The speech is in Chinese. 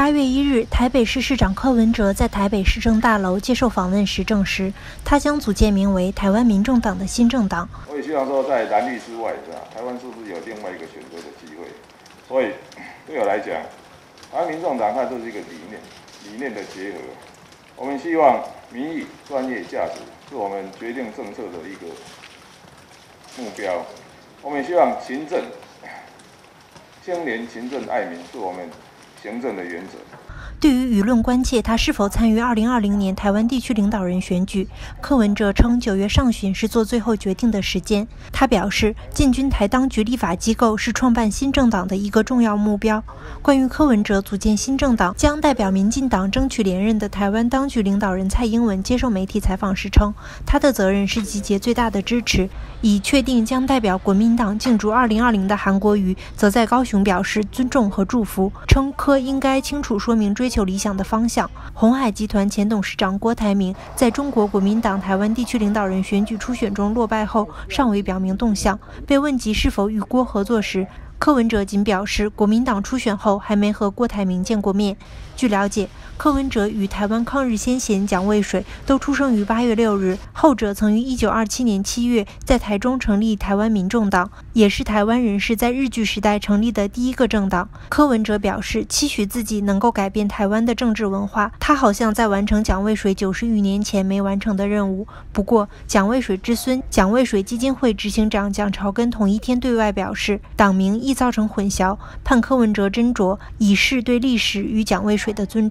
八月一日，台北市市长柯文哲在台北市政大楼接受访问时证实，他将组建名为台湾民众党的新政党。我也希望说，在蓝绿之外，是吧？台湾是不是有另外一个选择的机会？所以对我来讲，台湾民众党它就是一个理念，理念的结合。我们希望民意、专业、价值是我们决定政策的一个目标。我们希望行政。清廉、勤政、爱民是我们行政的原则。对于舆论关切他是否参与2020年台湾地区领导人选举，柯文哲称九月上旬是做最后决定的时间。他表示，进军台当局立法机构是创办新政党的一个重要目标。关于柯文哲组建新政党将代表民进党争取连任的台湾当局领导人蔡英文接受媒体采访时称，他的责任是集结最大的支持。已确定将代表国民党竞逐2020的韩国瑜则在高雄表示尊重和祝福，称柯应该清楚说明追求理想的方向。红海集团前董事长郭台铭在中国国民党台湾地区领导人选举初选中落败后，尚未表明动向。被问及是否与郭合作时，柯文哲仅表示，国民党初选后还没和郭台铭见过面。据了解，柯文哲与台湾抗日先贤蒋渭水都出生于八月六日，后者曾于一九二七年七月在台中成立台湾民众党，也是台湾人士在日据时代成立的第一个政党。柯文哲表示，期许自己能够改变台湾的政治文化。他好像在完成蒋渭水九十余年前没完成的任务。不过，蒋渭水之孙、蒋渭水基金会执行长蒋朝根同一天对外表示，党名易造成混淆，盼柯文哲斟酌，以示对历史与蒋渭水的尊重。